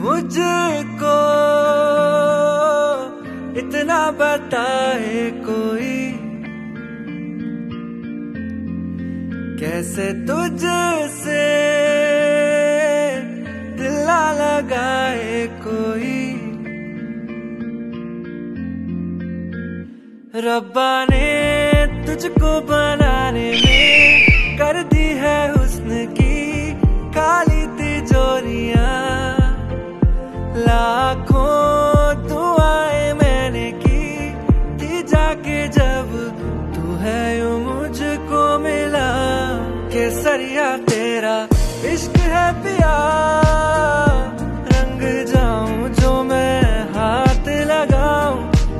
मुझको इतना बताए कोई। कैसे तुझसे दिला लगाए कोई। रब्बा ने तुझको बनाने में लाखों दुआएँ मैंने की थी जाके जब तू है यू मुझको मिला। केसरिया तेरा इश्क है पिया